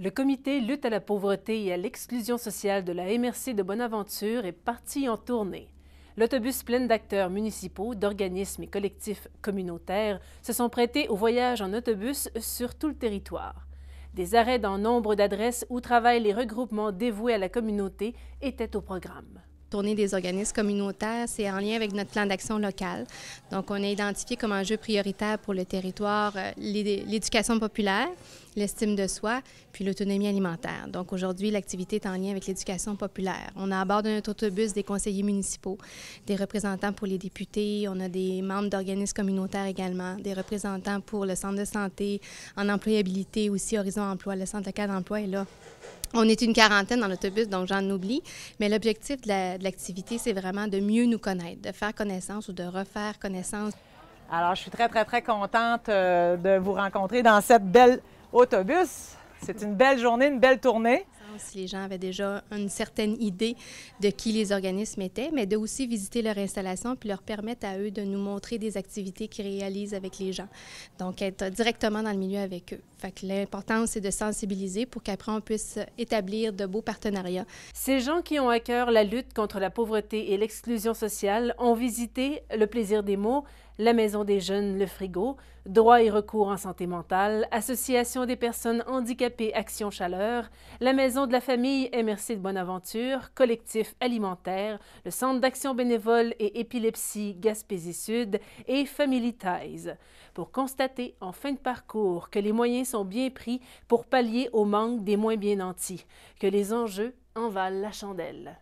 Le comité lutte à la pauvreté et à l'exclusion sociale de la MRC de Bonaventure est parti en tournée. L'autobus plein d'acteurs municipaux, d'organismes et collectifs communautaires se sont prêtés au voyage en autobus sur tout le territoire. Des arrêts dans nombre d'adresses où travaillent les regroupements dévoués à la communauté étaient au programme tournée des organismes communautaires, c'est en lien avec notre plan d'action local. Donc, on a identifié comme enjeu prioritaire pour le territoire euh, l'éducation populaire, l'estime de soi, puis l'autonomie alimentaire. Donc, aujourd'hui, l'activité est en lien avec l'éducation populaire. On a à bord de notre autobus des conseillers municipaux, des représentants pour les députés, on a des membres d'organismes communautaires également, des représentants pour le centre de santé, en employabilité aussi, Horizon Emploi, le centre de cadre d'emploi est là. On est une quarantaine dans l'autobus, donc j'en oublie. Mais l'objectif de l'activité, c'est vraiment de mieux nous connaître, de faire connaissance ou de refaire connaissance. Alors, je suis très, très, très contente euh, de vous rencontrer dans cette belle autobus. C'est une belle journée, une belle tournée si les gens avaient déjà une certaine idée de qui les organismes étaient, mais de aussi visiter leur installation puis leur permettre à eux de nous montrer des activités qu'ils réalisent avec les gens. Donc, être directement dans le milieu avec eux. Fait que l'important, c'est de sensibiliser pour qu'après, on puisse établir de beaux partenariats. Ces gens qui ont à cœur la lutte contre la pauvreté et l'exclusion sociale ont visité le plaisir des mots, la Maison des jeunes Le Frigo, Droit et recours en santé mentale, Association des personnes handicapées Action Chaleur, la Maison de la famille MRC de Bonaventure, Collectif alimentaire, le Centre d'action bénévole et épilepsie Gaspésie Sud et Family Ties, pour constater en fin de parcours que les moyens sont bien pris pour pallier au manque des moins bien nantis, que les enjeux en valent la chandelle.